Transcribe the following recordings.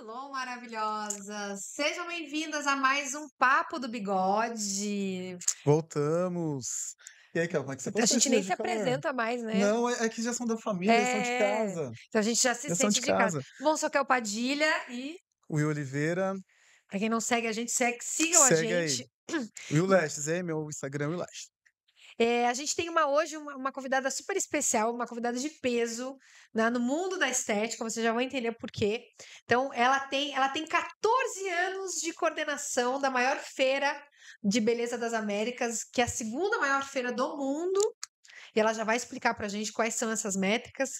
Alô, maravilhosas! Sejam bem-vindas a mais um Papo do Bigode. Voltamos. E aí, Kel, como é que você A passou gente nem se apresenta mais, né? Não, é, é que já são da família, já são de É, casa. então a gente já se Já sente de de casa. casa. Bom, sou Kel Padilha e, Will Oliveira, pra quem não segue a gente, segue, sigam a segue aí. gente. Will Lestes, é meu Instagram, Will Lestes. É, a gente tem uma, hoje uma, uma convidada super especial, uma convidada de peso né, no mundo da estética, você já vai entender por quê. Então, ela tem, ela tem 14 anos de coordenação da maior feira de beleza das Américas, que é a segunda maior feira do mundo. E ela já vai explicar pra gente quais são essas métricas.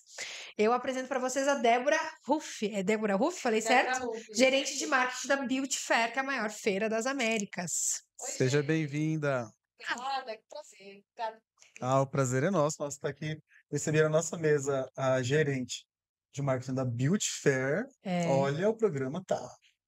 Eu apresento para vocês a Débora Ruff. É Débora Ruff, falei certo? Gerente de marketing da Beauty Fair, que é a maior feira das Américas. Oi, Seja bem-vinda. Obrigada, que prazer. Obrigada. Ah, o prazer é nosso. Nós está aqui recebendo a nossa mesa a gerente de marketing da Beauty Fair. É, Olha, o programa tá,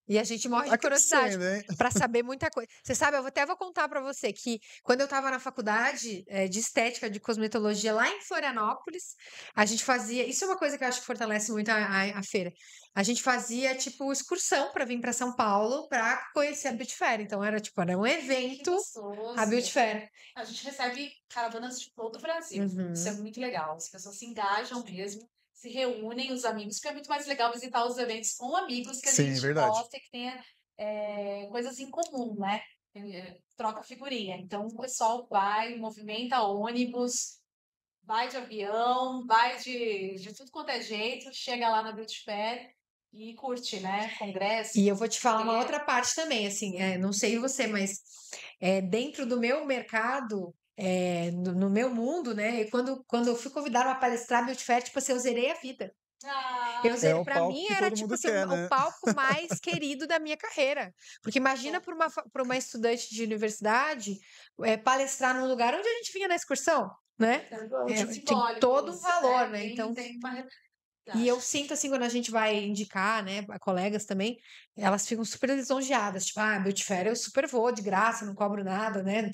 E a gente morre de curiosidade. hein? para saber muita coisa. Você sabe, eu até vou contar para você que quando eu estava na faculdade eh, de estética de cosmetologia lá em Florianópolis, a gente fazia. Isso é uma coisa que eu acho que fortalece muito a, a- a feira. A gente fazia tipo excursão para vir para São Paulo para conhecer a Beauty Fair. Então era tipo era um evento a Beauty Fair. A gente recebe caravanas de todo o Brasil. Isso é Uhum. muito legal. As pessoas se engajam mesmo, se reúnem, os amigos, porque é muito mais legal visitar os eventos com amigos que a Sim, gente verdade. gosta e que tenha é, coisas em comum, né? É, Troca figurinha. Então o pessoal vai, movimenta ônibus, vai de avião, vai de, de tudo quanto é jeito, chega lá na Beauty Fair e curte, né? Congresso. E eu vou te falar uma outra parte também, assim, é, não sei você, mas é, dentro do meu mercado, é, no, no meu mundo, né? e Quando, quando eu fui convidada a palestrar Beauty Fair, tipo assim, eu zerei a vida. Ah, Eu É zerei, o pra mim era tipo assim, quer, o, né? o palco mais querido da minha carreira. Porque imagina para uma, pra uma estudante de universidade é, palestrar num lugar onde a gente vinha na excursão, né? É, É, tem todo um valor, né? Tem- Então, uma e eu sinto assim, quando a gente vai indicar, né, colegas também, elas ficam super lisonjeadas, tipo, ah, Beauty Fair eu super vou de graça, não cobro nada, né?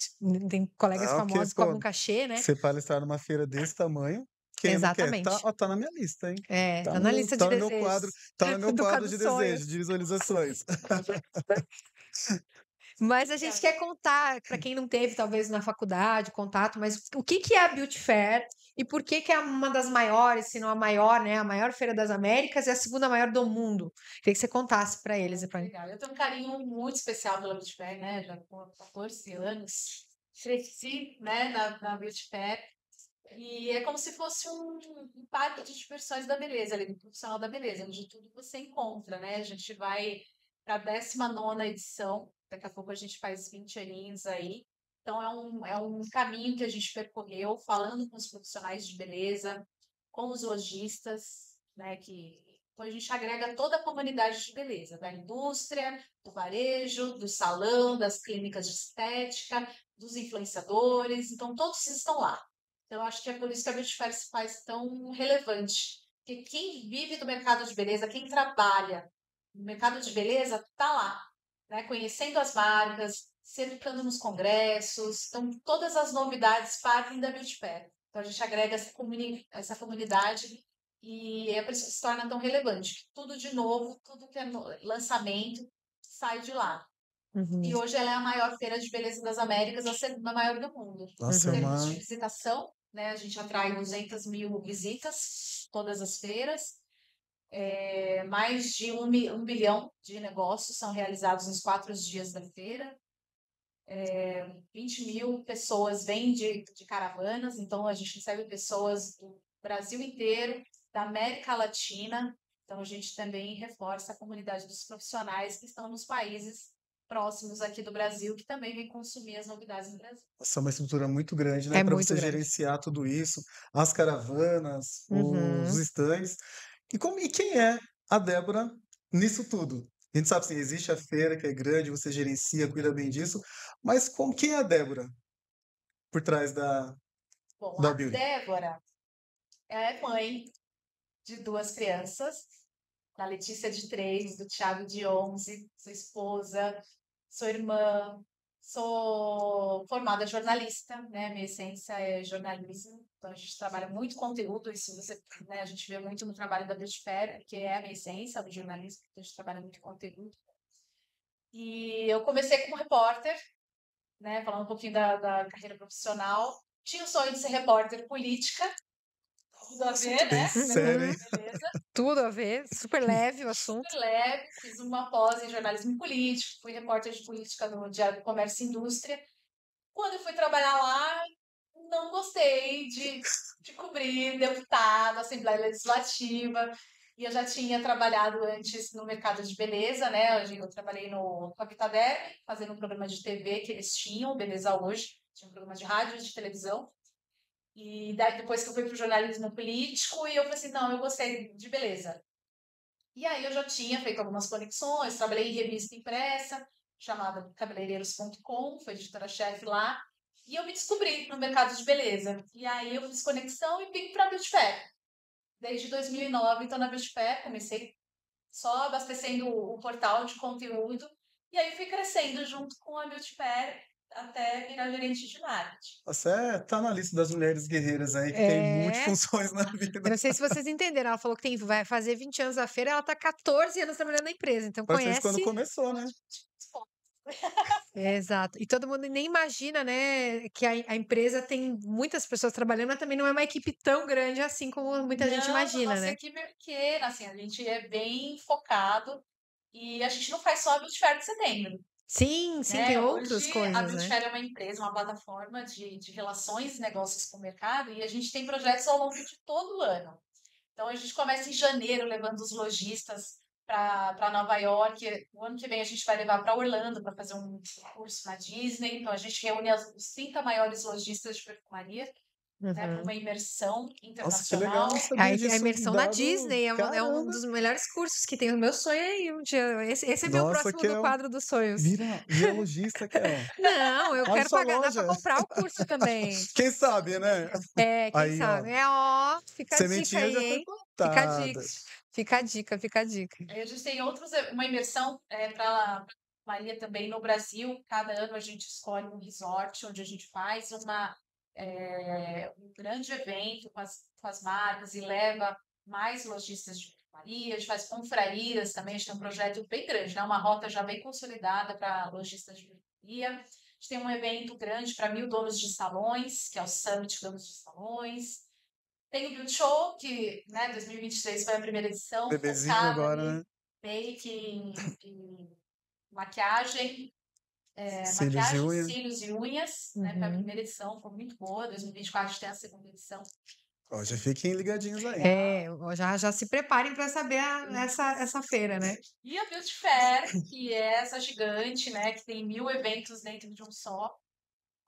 Tem colegas Ah, famosos que cobram cachê, né? Você palestrar numa feira desse tamanho, quem? Tá, Exatamente. ó, tá na minha lista, hein? É, Tá tá na no, lista tá de no meu desejos. quadro, tá no meu quadro quadro de desejos, de visualizações. Mas a gente quer contar, para quem não teve, talvez, na faculdade, contato, mas o que que é a Beauty Fair e por que que é uma das maiores, se não a maior, né? A maior feira das Américas e a segunda maior do mundo. Queria que você contasse para eles mim. Legal. Eu tenho um carinho muito especial pela Beauty Fair, né? Já com 14 anos. Cresci, né, na, na Beauty Fair. E é como se fosse um, um parque de diversões da beleza, ali, do profissional da beleza, onde tudo você encontra, né? A gente vai para a 19 edição, daqui a pouco a gente faz 20 aninhos aí. Então é um, é um caminho que a gente percorreu, falando com os profissionais de beleza, com os lojistas, né? Que então a gente agrega toda a comunidade de beleza, da indústria, do varejo, do salão, das clínicas de estética, dos influenciadores, então todos estão lá. Então, acho que é por isso que a Beauty Fair se faz tão relevante. Porque quem vive do mercado de beleza, quem trabalha no mercado de beleza, está lá, né? conhecendo as marcas, cercando nos congressos. Então, todas as novidades partem da Fair. Então, a gente agrega essa, comuni essa comunidade e é por isso que se torna tão relevante. Tudo de novo, tudo que é lançamento, sai de lá. Uhum. E hoje ela é a maior feira de beleza das Américas, a segunda maior do mundo. Nossa, é Em uma. termos de visitação, né? A gente atrai 200 mil visitas todas as feiras. É, mais de um, um bilhão de negócios são realizados nos quatro dias da feira. É, 20 mil pessoas vêm de, de caravanas, então a gente recebe pessoas do Brasil inteiro, da América Latina. Então a gente também reforça a comunidade dos profissionais que estão nos países próximos aqui do Brasil, que também vêm consumir as novidades no Brasil. Nossa, é uma estrutura muito grande, né? É Para você grande. gerenciar tudo isso, as caravanas, os Uhum. stands. E, como, e quem é a Débora nisso tudo? A gente sabe assim, existe a feira que é grande, você gerencia, cuida bem disso, mas como, quem é a Débora por trás da, Bom, da a? Débora é mãe de duas crianças, da Letícia de três, do Thiago de 11, sua esposa, sua irmã, Sou formada jornalista, né? Minha essência é jornalismo. Então, a gente trabalha muito conteúdo. Isso você, né, a gente vê muito no trabalho da Fair, que é a minha essência do jornalismo. A gente trabalha muito conteúdo. E eu comecei como repórter, né? Falando um pouquinho da, da carreira profissional. Tinha o sonho de ser repórter política. Tudo a ver, né? Sério? Beleza. Tudo a ver, super leve o assunto. super leve, fiz uma pós em jornalismo político, fui repórter de política no Diário do Comércio e Indústria. Quando eu fui trabalhar lá, não gostei de, de cobrir deputado, Assembleia Legislativa, e eu já tinha trabalhado antes no mercado de beleza, né? Eu trabalhei no Capitader, fazendo um programa de TV que eles tinham, Beleza Hoje, tinha um programa de rádio e de televisão. E daí, depois que eu fui para o jornalismo político, e eu falei assim, não, eu gostei de beleza. E aí eu já tinha feito algumas conexões, trabalhei em revista impressa, chamada cabeleireiros.com, foi editora-chefe lá, e eu me descobri no mercado de beleza. E aí eu fiz conexão e vim para a Beauty Fair. Desde 2009 estou na Beauty Fair, comecei só abastecendo o portal de conteúdo, e aí fui crescendo junto com a Beauty Fair até virar gerente de marketing. Você é, tá na lista das mulheres guerreiras aí, que tem É. multifunções na Eu vida. não sei se vocês entenderam. Ela falou que tem, vai fazer 20 anos a feira, ela tá 14 anos trabalhando na empresa. Então Parece conhece. quando começou, né? É, exato. E todo mundo nem imagina, né, que a, a empresa tem muitas pessoas trabalhando, mas também não é uma equipe tão grande assim como muita gente Não, imagina, nossa né? equipe é pequena, assim, a gente é bem focado e a gente não faz só a Beauty Fair de setembro. Sim, sim, né? tem outras Hoje, a coisas, Beauty né? Fair é uma empresa, uma plataforma de, de relações e negócios com o mercado e a gente tem projetos ao longo de todo o ano. Então, a gente começa em janeiro levando os lojistas para Nova York. O ano que vem a gente vai levar para Orlando para fazer um curso na Disney. Então, a gente reúne as, os 30 maiores lojistas de perfumaria né, para Uhum. uma imersão Nossa, que legal. internacional. não sabia A, a imersão na Disney é, um- é um dos melhores cursos que tem. O meu sonho é um dia. Esse, esse é meu Nossa, próximo que é do um- quadro dos sonhos. Vira, lojista, que é. Não, eu quero pagar, dá pra comprar o curso também. Quem sabe, né? É, quem Aí, ó. sabe? É, ó, fica a dica aí, já foi hein? Fica a dica. Fica a dica, fica a dica. A gente tem outros, uma imersão é, para Maria também no Brasil. Cada ano a gente escolhe um resort onde a gente faz uma, é, um grande evento com as, com as marcas e leva mais lojistas de Maria. A gente faz confrarias também, a gente tem um projeto bem grande, né? uma rota já bem consolidada para lojistas de Maria. A gente tem um evento grande para mil donos de salões, que é o Summit Donos de Salões. Tem o Beauty Show, que né, 2023 foi a primeira edição. Bebezinho agora, né? make, em, em maquiagem, é, Cílios e maquiagem, unha. cílios e unhas, né? Foi a Uhum. primeira edição, foi muito boa. 2024 a gente tem a segunda edição. Ó, já fiquem ligadinhos aí. É, já, já se preparem para saber a- essa, essa feira, né? E a Beauty Fair, que é essa gigante, né? Que tem mil eventos dentro de um só.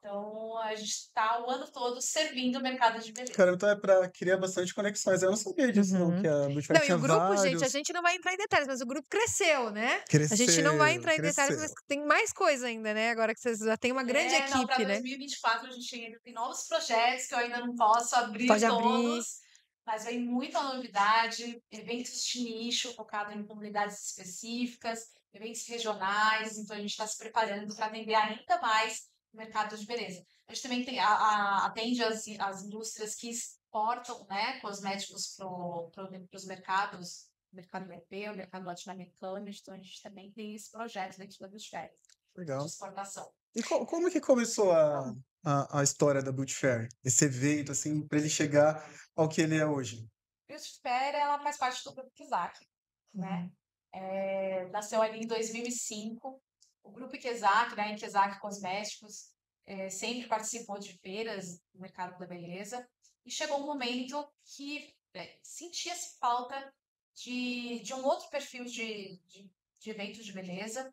Então, a gente está o ano todo servindo o mercado de beleza. Cara, então é pra criar bastante conexões. Eu não sabia disso, não, Uhum. que a Beauty Fair Não, e o grupo, vários... gente, a gente não vai entrar em detalhes, mas o grupo cresceu, né? Cresceu, A gente não vai entrar em detalhes, cresceu. mas tem mais coisa ainda, né? Agora que vocês já têm uma grande É, não, equipe, para né? 2024 a gente ainda tem novos projetos que eu ainda não posso abrir Pode abrir. todos. Mas vem muita novidade, eventos de nicho focado em comunidades específicas, eventos regionais, então a gente está se preparando para atender ainda mais mercado de beleza. A gente também tem, a, a- atende as, as indústrias que exportam né, cosméticos para pro, os mercados, mercado europeu, mercado latino-americano, então a gente também tem esse projeto dentro da Beauty Fair Legal. de exportação. E co- como que começou a, a, a história da Beauty Fair? Esse evento, assim, pra ele chegar ao que ele é hoje? Beauty Fair, ela faz parte do grupo Kizak, né? É, nasceu ali em 2005. O grupo Kizak, né, Kizak Cosméticos, é, sempre participou de feiras no mercado da beleza. E chegou um momento que é, sentia-se falta de, de um outro perfil de, de, de evento de beleza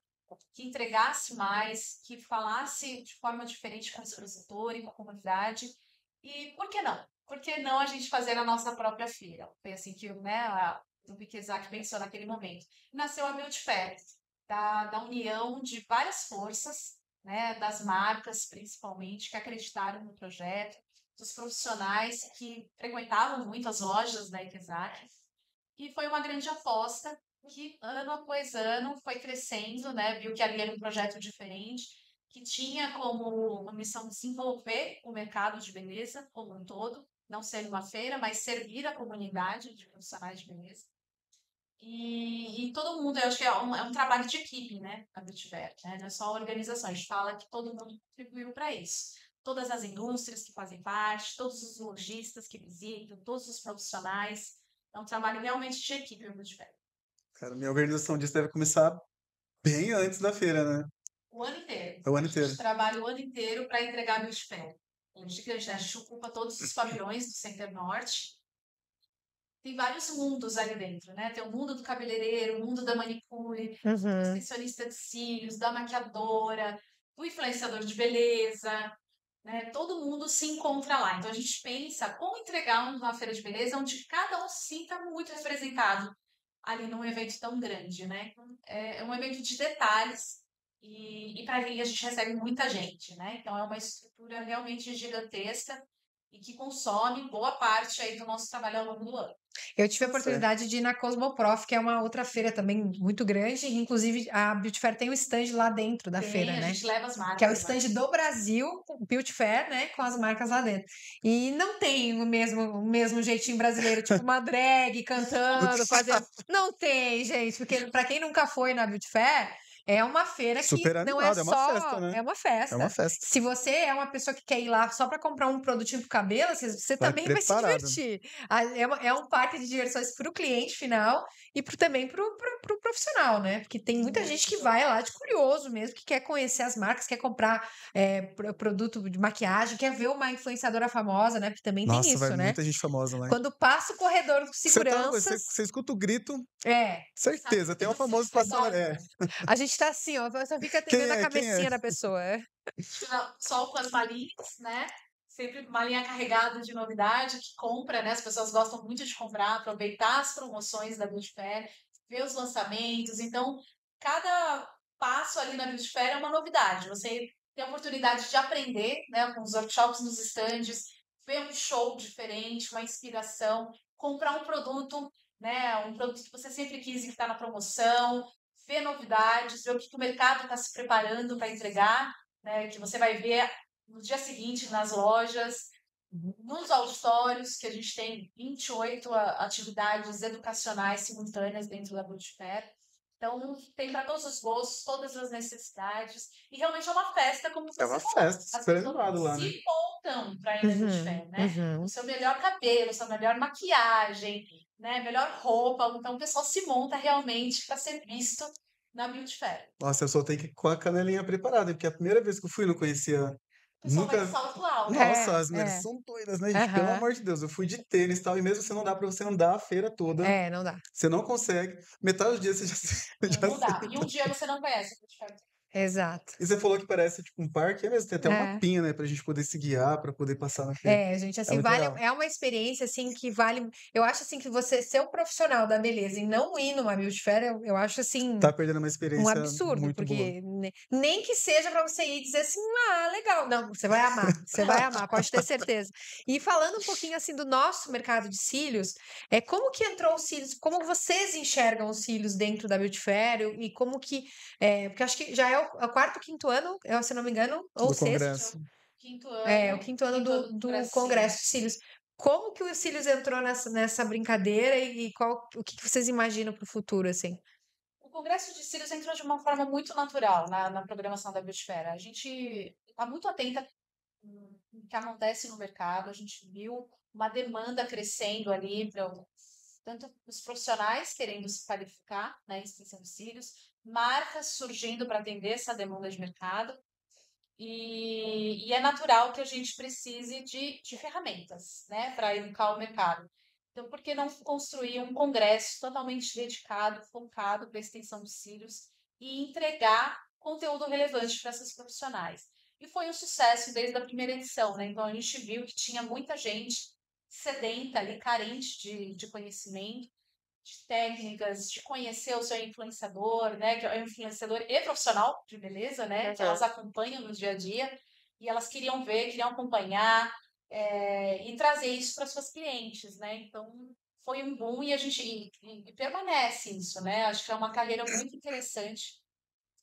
que entregasse mais, que falasse de forma diferente com o expositor e com a comunidade. E por que não? Por que não a gente fazer a nossa própria feira? Foi assim que né, a, o Bikezak pensou naquele momento. Nasceu a Beauty Fair, da, da união de várias forças, né, das marcas principalmente, que acreditaram no projeto, dos profissionais que frequentavam muito as lojas da Ikezak. E foi uma grande aposta que, ano após ano, foi crescendo, né, viu que ali era um projeto diferente, que tinha como missão desenvolver o mercado de beleza como um todo, não ser uma feira, mas servir a comunidade de profissionais de beleza. E, e todo mundo, eu acho que é um, é um trabalho de equipe, né? A Beautyver, né? Não é só a organização, a gente fala que todo mundo contribuiu para isso. Todas as indústrias que fazem parte, todos os lojistas que visitam, todos os profissionais. É um trabalho realmente de equipe, o Beautyver. Cara, minha organização disso deve começar bem antes da feira, né? O ano inteiro. É o ano inteiro. A gente trabalha o ano inteiro para entregar a Beautyfair. A gente, a gente ocupa todos os pavilhões do Center Norte. Tem vários mundos ali dentro, né? Tem o mundo do cabeleireiro, o mundo da manicure, do Uhum. extensionista de cílios, da maquiadora, do influenciador de beleza, né? Todo mundo se encontra lá. Então a gente pensa como entregar uma feira de beleza onde cada um se sinta muito representado ali num evento tão grande, né? É é um evento de detalhes e, e para ali a gente recebe muita gente, né? Então é uma estrutura realmente gigantesca e que consome boa parte aí do nosso trabalho ao longo do ano. Eu tive a Certo. oportunidade de ir na Cosmoprof, que é uma outra feira também muito grande. Inclusive, a Beauty Fair tem um stand lá dentro da Tem, feira, a né? gente leva as marcas. Que é o stand do Brasil, Beauty Fair, né? Com as marcas lá dentro. E não tem o mesmo, o mesmo jeitinho brasileiro, tipo uma drag cantando, fazendo. Não tem, gente, porque pra quem nunca foi na Beauty Fair, é uma feira que Super não é é só. festa, né? É uma festa. É uma festa. Se você é uma pessoa que quer ir lá só para comprar um produtinho pro cabelo, você, você Vai também vai se preparado. divertir. Ah, É, uma- é um parque de diversões para o cliente final e pro, também para o profissional, né? Porque tem muita gente que vai lá de curioso mesmo, que quer conhecer as marcas, quer comprar é, pro- produto de maquiagem, quer ver uma influenciadora famosa, né? Porque também Nossa, tem isso, vai né? muita gente famosa lá. hein? Quando passa o corredor com Você, tá, você, você escuta o grito, é, certeza, tem um famoso sabe. passando. É. a gente tá assim, ó, só fica atendendo a é? Quem é? cabecinha da pessoa. é. Só com as malinhas, né? Sempre uma linha carregada de novidade que compra, né? As pessoas gostam muito de comprar, aproveitar as promoções da Beauty Fair, ver os lançamentos. Então, cada passo ali na Fair é uma novidade. Você tem a oportunidade de aprender, né? Com os workshops nos estandes, ver um show diferente, uma inspiração, comprar um produto, né? Um produto que você sempre quis e que está na promoção, ver novidades, ver o que que o mercado está se preparando para entregar né, que você vai ver no dia seguinte nas lojas, nos auditórios, que a gente tem 28 a- atividades educacionais simultâneas dentro da Beauty Fair. Então, tem para todos os gostos, todas as necessidades. E realmente é uma festa, como você É uma falou. festa, pessoas animado lá, né? se montam para ir na Uhum, Fair, né? uhum. O seu melhor cabelo, sua melhor maquiagem, né? Melhor roupa. Então, o pessoal se monta realmente para ser visto na Beauty Fair. Nossa, eu só tenho que ir com a canelinha preparada, porque a primeira vez que eu fui eu não conhecia. O pessoal vai Nunca- de salto alto. É, Nossa, as mulheres é. são doidas, né, gente? Pelo Aham. amor de Deus, eu fui de tênis e tal, e mesmo assim não dá pra você andar a feira toda. É, não dá. Você não consegue. Metade do dia você já, já Não dá. E um dia você não conhece Fair. Exato. E você falou que parece tipo um parque, é mesmo, tem até um É. mapinha, né, pra gente poder se guiar, pra poder passar na feira. É, gente, assim, muito vale, legal. é uma experiência, assim, que vale, eu acho, assim, que você ser um profissional da beleza e não ir numa beauty fair, eu, eu acho, assim, Tá perdendo uma um experiência absurdo, muito boa. porque ne- nem que seja pra você ir e dizer assim, ah, legal, não, você vai amar, você vai amar, pode ter certeza. E falando um pouquinho, assim, do nosso mercado de cílios, é como que entrou os cílios, como vocês enxergam os cílios dentro da beauty fair e como que, é, porque acho que já é o, é o quarto, quinto ano, eu, se não me engano, ou Do sexto, congresso. Quinto ano. É, o quinto ano quinto do, ano do do Congresso Congresso de Cílios. Como que o Cílios entrou nessa, nessa brincadeira e, qual, o que, que vocês imaginam para o futuro, assim? O Congresso de Cílios entrou de uma forma muito natural na, na programação da Fair. A gente está muito atenta no que acontece no mercado. A gente viu uma demanda crescendo ali, pra, o- tanto os profissionais querendo se qualificar na extensão de cílios, marcas surgindo para atender essa demanda de mercado. E, e é natural que a gente precise de, de ferramentas né, para educar o mercado. Então, por que não construir um congresso totalmente dedicado, focado para a extensão dos cílios e entregar conteúdo relevante para esses profissionais? E foi um sucesso desde a primeira edição, né? Então, a gente viu que tinha muita gente sedenta ali, carente de, de conhecimento, de técnicas, de conhecer o seu influenciador, né? Que é um influenciador e profissional de beleza, né? Que Uhum. elas acompanham no dia a dia e elas queriam ver, queriam acompanhar, é, e trazer isso para suas clientes, né? Então foi um boom e a gente e, e permanece isso, né? Acho que é uma carreira muito interessante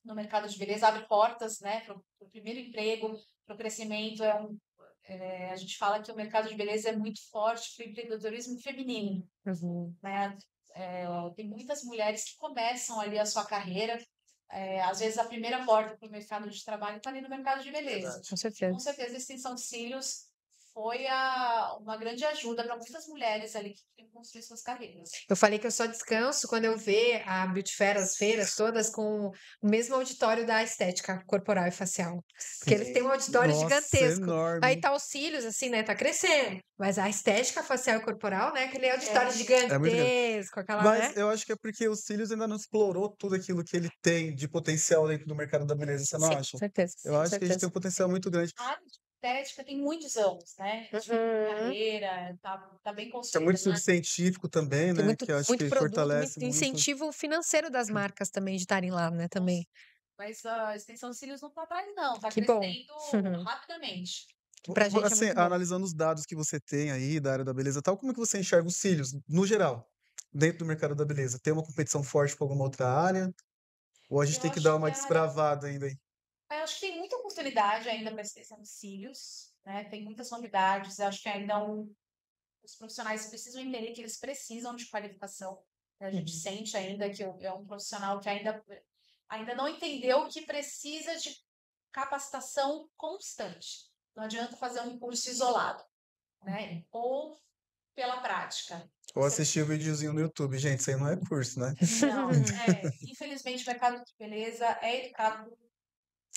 no mercado de beleza, abre portas né, para o primeiro emprego, para o crescimento. É um, é, a gente fala que o mercado de beleza é muito forte para o empreendedorismo feminino. Uhum. Né? É, tem muitas mulheres que começam ali a sua carreira. É, às vezes a primeira porta para o mercado de trabalho está ali no mercado de beleza. Com certeza. Com certeza extensão de cílios foi a, uma grande ajuda para muitas mulheres ali que querem construir suas carreiras. Eu falei que eu só descanso quando eu ver a Beauty Fair, as feiras todas com o mesmo auditório da estética corporal e facial. Porque eles têm um auditório Nossa, gigantesco. enorme. Aí tá os cílios, assim, né? Tá crescendo. Mas a estética facial e corporal, né? Aquele auditório É. gigantesco, É aquela, Mas né? eu acho que é porque os cílios ainda não explorou tudo aquilo que ele tem de potencial dentro do mercado da beleza, você não Sim, acha? com certeza. Eu acho que a gente tem certeza. um potencial muito grande. Área estética tem muitos anos, né? De Uhum. carreira, tá, tá bem Tem construída. muito né? científico também, Tem né? muito, que eu acho muito que produto, fortalece muito muito. incentivo financeiro das marcas também de estarem lá, né? Também. Mas a extensão de cílios não tá atrás, não. Tá Que bom. crescendo rapidamente. Que pra gente é assim, bom. analisando os dados que você tem aí da área da beleza tal, como é que você enxerga os cílios, no geral, dentro do mercado da beleza? Tem uma competição forte com alguma outra área? Ou a gente Eu tem que dar que uma área- desbravada ainda aí? Eu acho que tem muita oportunidade ainda para de cílios, né? Tem muitas novidades. Eu acho que ainda um- os profissionais precisam entender que eles precisam de qualificação. né? A gente Uhum. sente ainda que é um profissional que ainda, ainda não entendeu que precisa de capacitação constante. Não adianta fazer um curso isolado, né? Ou pela prática. Ou assistir o videozinho no YouTube. Gente, isso aí não é curso, né? Não, é, infelizmente o mercado de beleza é educado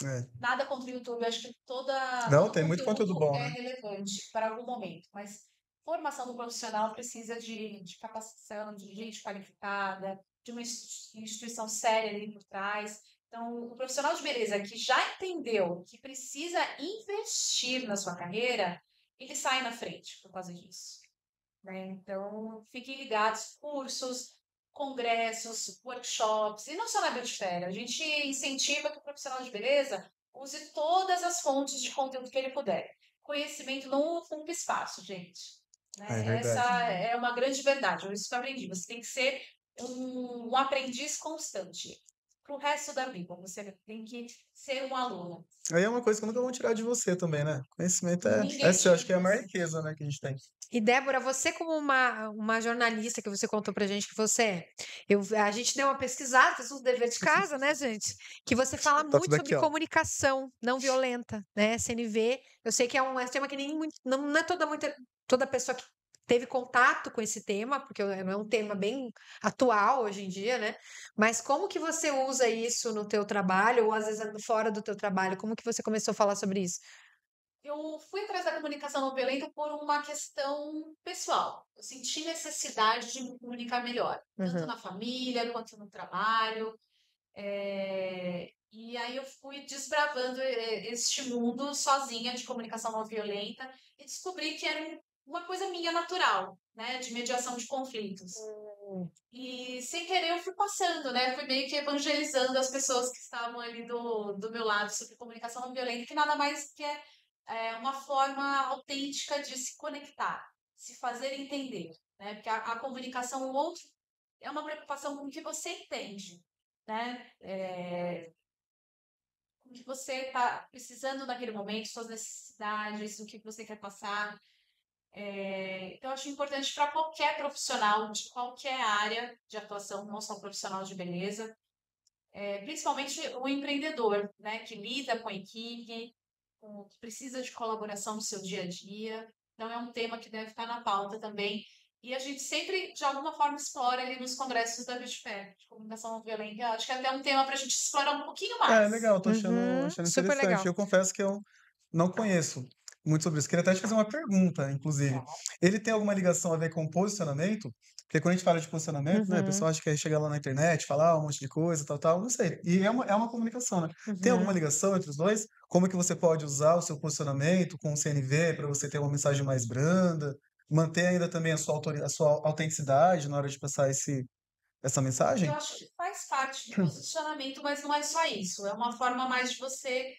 É. Nada contra o YouTube, acho que toda, Não, tem muito conteúdo bom, é né? relevante para algum momento, mas formação do profissional precisa de, de capacitação, de gente qualificada, de uma insti- instituição séria ali por trás. Então, o profissional de beleza que já entendeu que precisa investir na sua carreira, ele sai na frente por causa disso. né? Então, fiquem ligados, cursos, congressos, workshops, e não só na Beauty Fair, a gente incentiva que o profissional de beleza use todas as fontes de conteúdo que ele puder. Conhecimento não ocupa espaço, gente. né? É. Essa é uma grande verdade, é isso que eu aprendi. Você tem que ser um, um aprendiz constante. Para o resto da vida, você tem que ser um aluno. Aí é uma coisa que nunca vão tirar de você também, né? Conhecimento é, Ninguém essa eu tira acho que é a maior você. riqueza, né, que a gente tem. E Débora, você como uma, uma jornalista que você contou pra gente que você é, eu, a gente deu uma pesquisada, fez um dever de casa, né, gente? Que você fala Tá muito aqui, sobre ó. comunicação não violenta, né? SNV. Eu sei que é um, é um tema que nem muito, não, não é toda muita toda pessoa que teve contato com esse tema, porque é um tema bem atual hoje em dia, né? Mas como que você usa isso no teu trabalho ou às vezes fora do teu trabalho? Como que você começou a falar sobre isso? Eu fui atrás da comunicação não violenta por uma questão pessoal. Eu senti necessidade de me comunicar melhor, tanto Uhum. na família quanto no trabalho. É, E aí eu fui desbravando eh, este mundo sozinha de comunicação não violenta e descobri que era um- uma coisa minha natural, né, de mediação de conflitos. E sem querer eu fui passando, né? Fui meio que evangelizando as pessoas que estavam ali do, do meu lado sobre comunicação não violenta, que nada mais que é, é uma forma autêntica de se conectar, se fazer entender, né? Porque a, a comunicação, o outro, é uma preocupação com o que você entende, né? É, com o que você está precisando naquele momento, suas necessidades, o que você quer passar. É, então, acho importante para qualquer profissional, de qualquer área de atuação, não só profissional de beleza, é, principalmente o empreendedor, né, que lida com a equipe, com, que precisa de colaboração no seu dia a dia. Então, é um tema que deve estar na pauta também. E a gente sempre, de alguma forma, explora ali nos congressos da Beauty Fair, de comunicação não violenta. Acho que é até um tema para a gente explorar um pouquinho mais. É, legal, tô achando, Uhum, achando super interessante. legal. Eu confesso que eu não conheço muito sobre isso. Queria até te fazer uma pergunta, inclusive. Ele tem alguma ligação a ver com posicionamento? Porque quando a gente fala de posicionamento, né, Uhum. pessoal acha que é chegar lá na internet, falar um monte de coisa, tal, tal, não sei. E é uma, é uma comunicação, né? Tem Uhum. alguma ligação entre os dois? Como que você pode usar o seu posicionamento com o CNV para você ter uma mensagem mais branda? Manter ainda também a sua, a sua autenticidade na hora de passar esse, essa mensagem? Eu acho que faz parte do posicionamento, mas não é só isso. É uma forma mais de você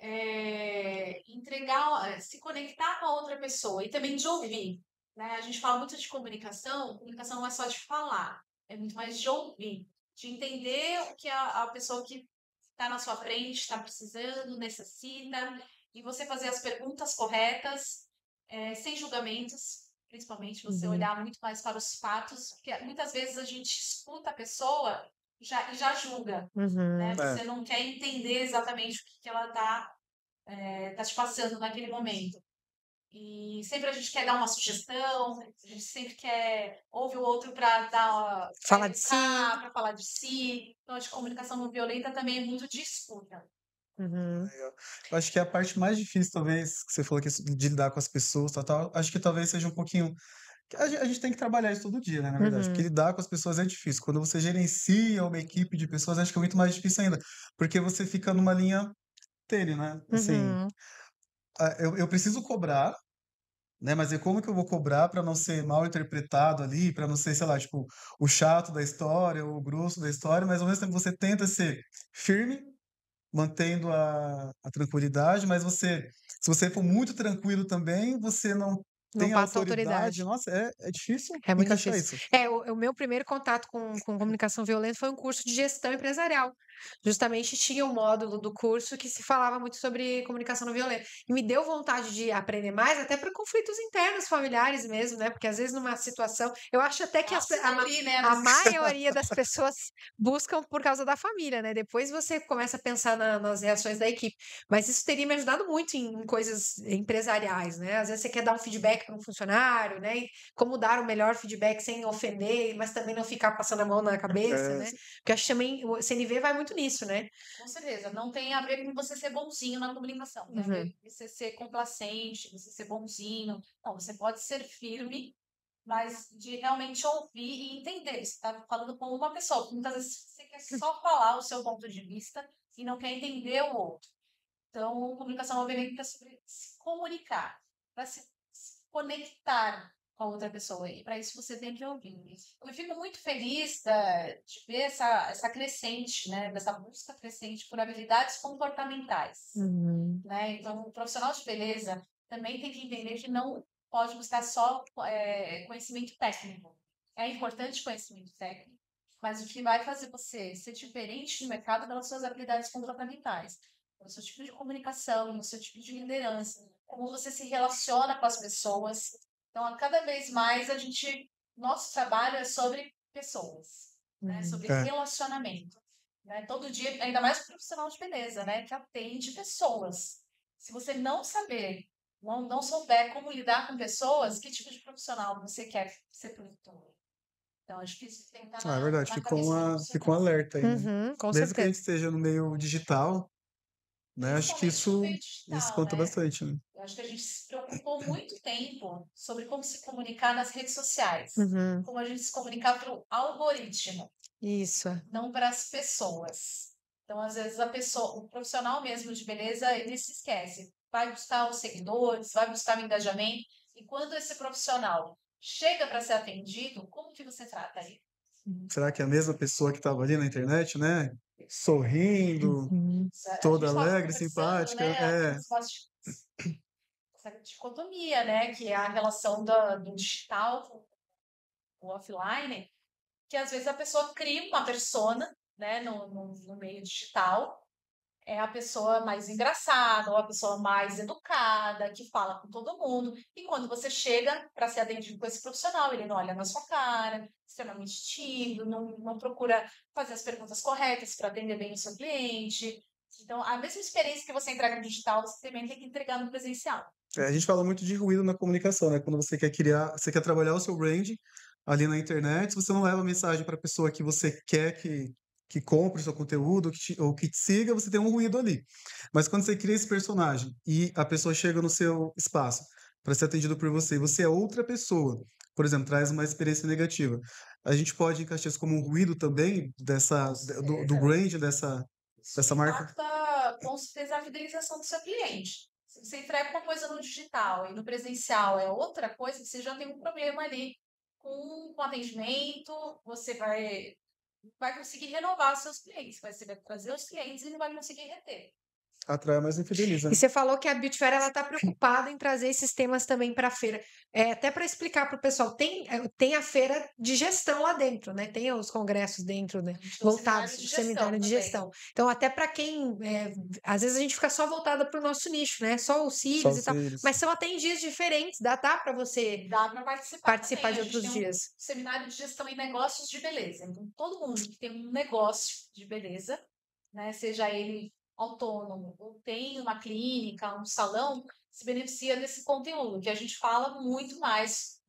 é, entregar, eh, se conectar com a outra pessoa e também de ouvir. Né? A gente fala muito de comunicação, comunicação não é só de falar, é muito mais de ouvir, de entender o que a, a pessoa que está na sua frente, está precisando, necessita, e você fazer as perguntas corretas, é, sem julgamentos, principalmente você Uhum. olhar muito mais para os fatos, porque muitas vezes a gente escuta a pessoa já, e já julga, Uhum. né? É. Você não quer entender exatamente o que, que ela está tá te passando naquele momento. E sempre a gente quer dar uma sugestão, a gente sempre quer ouvir o outro para dar Falar de si. pra falar de si. Então, que comunicação não violenta também é muito de escuta. Uhum. Eu acho que é a parte mais difícil, talvez, que você falou que é de lidar com as pessoas, tal, tal. Acho que talvez seja um pouquinho. A gente, tem que trabalhar isso todo dia, né? Na verdade, Uhum. porque lidar com as pessoas é difícil. Quando você gerencia uma equipe de pessoas, acho que é muito mais difícil ainda, porque você fica numa linha tênue, né? Assim, Uhum. eu, eu preciso cobrar, né? Mas é como que eu vou cobrar para não ser mal interpretado ali, para não ser, sei lá, tipo, o chato da história, o grosso da história, mas ao mesmo tempo você tenta ser firme, mantendo a, a tranquilidade, mas você, se você for muito tranquilo também, você não Não tem a passa autoridade. autoridade. Nossa, é, é difícil É muito encaixar difícil. isso. É, o, o meu primeiro contato com, com comunicação violenta foi um curso de gestão empresarial. Justamente tinha um módulo do curso que se falava muito sobre comunicação não violenta. E me deu vontade de aprender mais, até para conflitos internos familiares mesmo, né? Porque às vezes numa situação. Eu acho até que as, pe- a, ali, né? a maioria das pessoas buscam por causa da família, né? Depois você começa a pensar na- nas reações da equipe. Mas isso teria me ajudado muito em, em coisas empresariais, né? Às vezes você quer dar um feedback para um funcionário, né? E como dar o melhor feedback sem ofender, mas também não ficar passando a mão na cabeça, É, né? Porque acho que também o CNV vai muito nisso, né? Com certeza. Não tem a ver com você ser bonzinho na comunicação. Tem a ver Uhum. com você ser complacente, você ser bonzinho. Não, você pode ser firme, mas de realmente ouvir e entender. Você está falando com uma pessoa. porque Muitas vezes você quer só falar o seu ponto de vista e não quer entender o outro. Então, comunicação não violenta é sobre se comunicar, para se conectar com outra pessoa. E para isso você tem que ouvir. Eu fico muito feliz da- de ver essa, essa crescente, né? Dessa busca crescente por habilidades comportamentais. Uhum. Né? Então, o profissional de beleza também tem que entender que não pode buscar só é, conhecimento técnico. É importante conhecimento técnico, mas o que vai fazer você ser diferente no mercado são as suas habilidades comportamentais, o seu tipo de comunicação, o seu tipo de liderança, como você se relaciona com as pessoas. Então, a cada vez mais a gente, nosso trabalho é sobre pessoas, né? Uhum. Sobre É. relacionamento. Né? Todo dia, ainda mais o profissional de beleza, né? Que atende pessoas. Se você não saber, não, não souber como lidar com pessoas, que tipo de profissional você quer ser produtor? Então, acho que isso tem que estar Ah, é verdade, ficou, uma, um alerta aí, né? Uhum, com Mesmo que a certeza. gente esteja no meio digital, né? Acho que isso, meio isso digital, conta né? bastante, né? Eu acho que a gente se preocupou muito tempo sobre como se comunicar nas redes sociais. Uhum, Como a gente se comunicar para o algoritmo. Isso. não para as pessoas. Então, às vezes, a pessoa, o profissional mesmo de beleza, ele se esquece. Vai buscar os seguidores, vai buscar o engajamento. E quando esse profissional chega para ser atendido, como que você trata ele? Será que é a mesma pessoa que estava ali na internet, né? Sorrindo, Uhum. Toda alegre, simpática, né, é. Essa dicotomia, né? Que é a relação da- do digital com o offline, que às vezes a pessoa cria uma persona, né, no, no, no meio digital, é a pessoa mais engraçada, ou a pessoa mais educada, que fala com todo mundo. E quando você chega para ser atendido com esse profissional, ele não olha na sua cara, extremamente tímido, não, não procura fazer as perguntas corretas para atender bem o seu cliente. Então, a mesma experiência que você entrega no digital, você também tem que entregar no presencial. É, a gente fala muito de ruído na comunicação, né? Quando você quer criar, você quer trabalhar o seu brand ali na internet, você não leva a mensagem para a pessoa que você quer que, que compre o seu conteúdo que te- ou que te siga, você tem um ruído ali. Mas quando você cria esse personagem e a pessoa chega no seu espaço para ser atendido por você, e você é outra pessoa, por exemplo, traz uma experiência negativa. A gente pode encaixar isso como um ruído também dessa do, do brand dessa dessa marca. Com certeza, a fidelização do seu cliente. Se você entrega uma coisa no digital e no presencial é outra coisa, você já tem um problema ali com o atendimento, você vai, vai conseguir renovar seus clientes, vai trazer os clientes e não vai conseguir reter. Atrai, mas não fideliza. E você falou que a Beauty Fair ela está preocupada em trazer esses temas também para a feira. É, até para explicar para o pessoal, tem, é, tem a feira de gestão lá dentro, né? Tem os congressos dentro, né? Voltados seminário de seminário de também. gestão. Então, até para quem. é, às vezes a gente fica só voltada para o nosso nicho, né? Só os cílios e tal. cílios. Mas são até em dias diferentes, dá, dá para você Dá para participar. participar também. de outros tem um dias. seminário de gestão em negócios de beleza. Então, todo mundo que tem um negócio de beleza, né, seja ele autônomo ou tem uma clínica, um salão, se beneficia desse conteúdo, que a gente fala muito mais.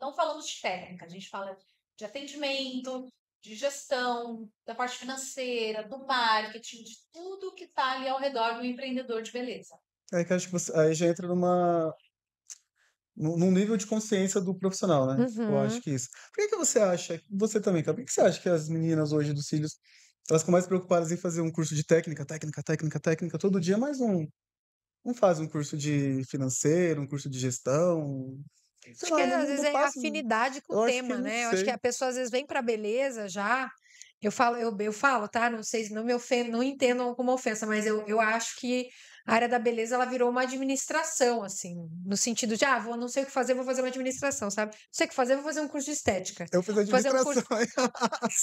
Não- falamos de técnica, a gente fala de atendimento, de gestão, da parte financeira, do marketing, de tudo que está ali ao redor do empreendedor de beleza. É que acho que você, aí já entra numa num nível de consciência do profissional, né? Eu Uhum. acho que isso. Por que que você acha, você também, cara, por que que você acha que as meninas hoje dos cílios, elas ficam mais preocupadas em fazer um curso de técnica, técnica, técnica, técnica, todo dia, mais um, não faz um curso de financeiro, um curso de gestão, Acho lá, que não, às vezes é passa, afinidade com eu o tema, né? Eu acho que a pessoa às vezes vem para beleza já. Eu falo, eu, eu falo, tá? Não sei, não me ofendo, não entendam como ofensa, mas eu, eu acho que a área da beleza ela virou uma administração, assim, no sentido de, ah, vou, não sei o que fazer, vou fazer uma administração, sabe? Não sei o que fazer, vou fazer um curso de estética. Eu fiz Fazer um curso- administração.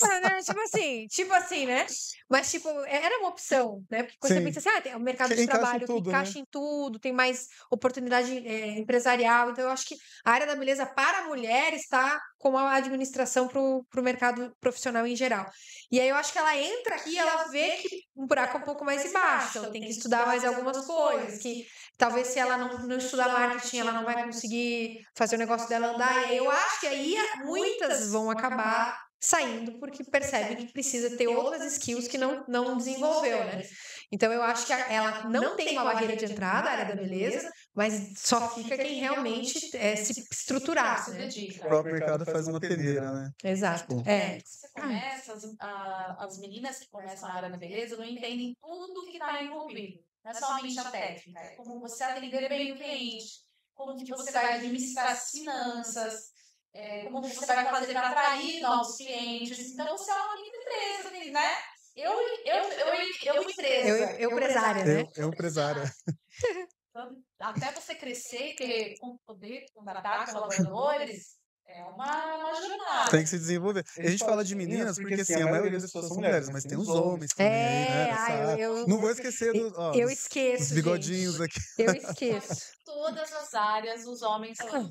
Ah, né? Tipo assim, tipo assim, né? Mas, tipo, é- era uma opção, né? Porque quando você Sim. pensa assim, ah, tem o mercado Que de encaixa em trabalho tudo, que né? encaixa em tudo, tem mais oportunidade é, empresarial. Então, eu acho que a área da beleza para a mulher está com a administração para o mercado profissional em geral. E aí eu acho que ela entra aqui e ela vê que um buraco é um pouco mais embaixo, então tem que estudar mais algumas coisas, que talvez se ela não, não estudar marketing, ela não vai conseguir fazer o negócio dela andar. E eu acho que aí muitas vão acabar saindo porque percebe que precisa ter outras skills que não, não desenvolveu, né? Então eu acho que a- ela não tem uma barreira de entrada, a área da beleza, mas só fica quem realmente é, se estruturar, Se né? O próprio mercado faz uma peneira, né? Exato. Tipo, É. Você começa, as, a- as meninas que começam na área da beleza não entendem tudo que está envolvido. Não é somente a técnica, é como você atender bem o cliente, como que você vai administrar as finanças, é, como você vai fazer para atrair novos clientes. Então, você é uma microempresa, né? Eu, eu, eu, eu, empresa. Eu, eu empresária, né? Eu, eu empresária. Então, até você crescer e ter poder contratar colaboradores, é uma, uma jornada. Tem que se desenvolver. A gente fala de meninas porque, assim, a maioria das pessoas são mulheres, mas tem os homens também, É, né? nessa- eu, eu, Não vou esquecer dos, ó, eu esqueço. dos bigodinhos gente. aqui. Eu esqueço. todas as áreas, os homens estão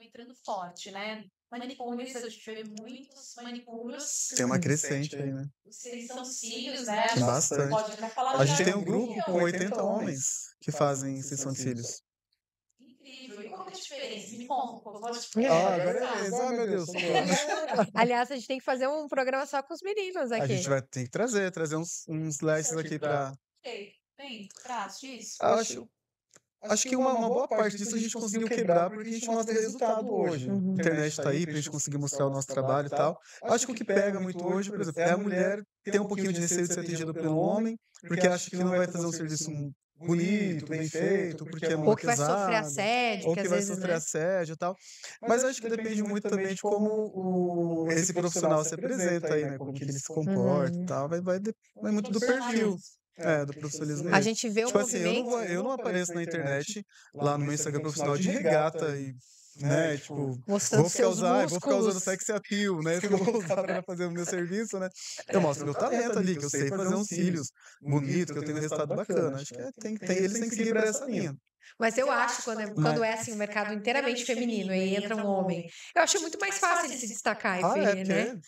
entrando forte, né? Manicures, a gente vê muitos manicures. Tem uma crescente aí, né? Eles são cílios, né? Bastante. Pode até falar A gente tem um grupo é com 80 homens que fazem sessão de cílios. Incrível. E qual é a diferença? Me conta. Pode É. Ah, agora é isso. Ah, meu Deus. Aliás, a gente tem que fazer um programa só com os meninos A aqui. gente vai ter que trazer, trazer uns, uns slices aqui pra... Ok, Bem, disso. Ah, acho, acho que uma, uma boa parte disso a gente conseguiu quebrar porque a gente mostra resultado hoje. Uhum. A internet tá aí pra gente conseguir mostrar o nosso trabalho e tal. Acho que o que pega muito hoje, por exemplo, é a mulher ter um pouquinho de receio de ser atendida pelo homem, porque acha que não vai fazer um serviço bonito, bem feito, porque é Ou muito que vai sofrer assédio, ou que que às vai vezes, sofrer né? assédio e tal. Mas acho que depende muito também de como o, esse profissional se apresenta aí, né? Como que ele se comporta Uhum. e tal. Vai, vai, vai muito do perfil. É, do profissionalismo A dele. gente vê o Tipo assim, eu não, movimento. eu não apareço na internet, lá no meu Instagram profissional, de regata e, né, tipo, mostrando vou ficar, seus usar, vou ficar usando músculos. sex appeal, né, que eu vou usar pra fazer o meu serviço, né. Eu mostro meu talento ali, que eu sei fazer uns cílios bonito, que eu tenho um resultado bacana. Acho que é, tem, tem, eles têm que seguir essa linha. Mas eu acho que quando é, quando é assim, um mercado inteiramente feminino e entra um homem, eu acho muito mais fácil de se destacar e Ah, é, ver, né? porque,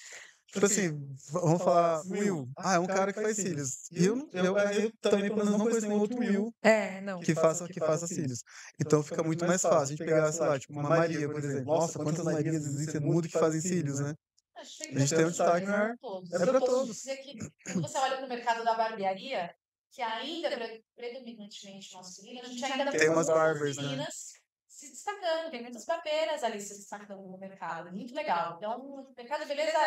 tipo assim, vamos falar Will. Ah, é um cara que faz cílios. E eu, eu, eu também, pelo menos, não conheço nenhum outro Will É, não. que faça, que faça cílios. Então fica muito mais fácil. A gente pegar, sei lá, tipo, uma Maria, por exemplo. Nossa, quantas Marias existem no mundo que fazem cílios, né? A A gente tem um destaque maior. todos. É pra Eu posso todos. dizer que quando você olha para o mercado da barbearia, que ainda pre- predominantemente masculino, a gente ainda Tem umas muitas barbers, né? meninas se destacando, tem muitas barbeiras ali se destacando no mercado. Muito legal. Então, o mercado de beleza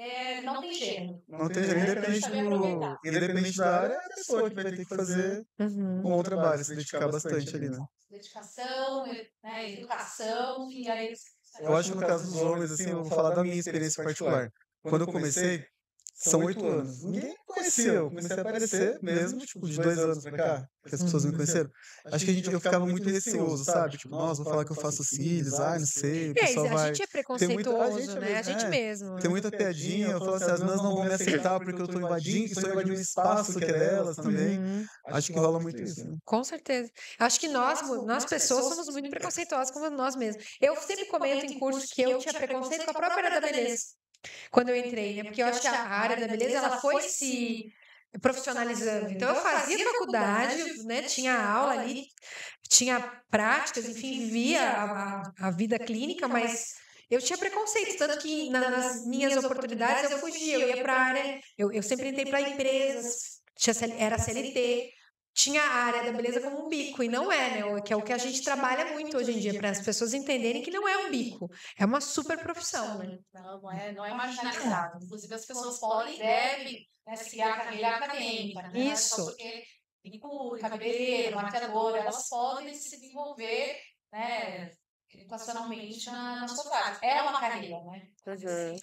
é, não tem gênero. Não tem jeito, independente, do, independente da área, é a pessoa que vai ter que fazer Uhum. um bom trabalho, se dedicar bastante ali, né? Dedicação, né, educação, e aí... Eu acho que no caso dos homens, assim, eu vou falar da minha experiência particular. Quando eu comecei, São oito anos. Ninguém me conhecia. Eu comecei a aparecer mesmo, tipo, de dois anos pra cá, que as pessoas me conheceram. Acho que a gente, eu ficava muito receoso, sabe? Tipo, nossa, vou falar que eu faço cílios, ah, não sei, o É, pessoal a vai... gente é muita- a preconceituoso, gente é né? A mesmo, gente é. mesmo. Tem né? muita piadinha, eu falo assim, as mães não vão me aceitar porque eu tô invadindo, estou invadindo o espaço que é delas também. Uhum, Acho que rola muito isso, né? com certeza. Acho que nós, nós pessoas, somos muito preconceituosas com nós mesmos. Eu sempre comento em curso que eu tinha preconceito com a própria área da beleza. Quando eu entrei, né? Porque eu acho que a área da beleza, ela foi se profissionalizando. Então, eu fazia faculdade, né? Tinha aula ali, tinha práticas, enfim, vivia a, a- vida clínica, mas eu tinha preconceito, tanto que na- nas minhas oportunidades eu fugia, eu ia para a área, eu, eu sempre entrei para empresas, tinha, era CLT, tinha a área da beleza como um bico, e não é, né? o- Que é o que a gente trabalha muito hoje em dia, para as pessoas entenderem que não é um bico, é uma super profissão, né? Não, não é, não é marginalizado. Inclusive, as pessoas podem e devem né, seguir a carreira acadêmica. Né? Isso. Só porque manicure, cabeleireiro, maquiadora, elas podem se desenvolver né, educacionalmente na, na sociedade. É uma carreira, né?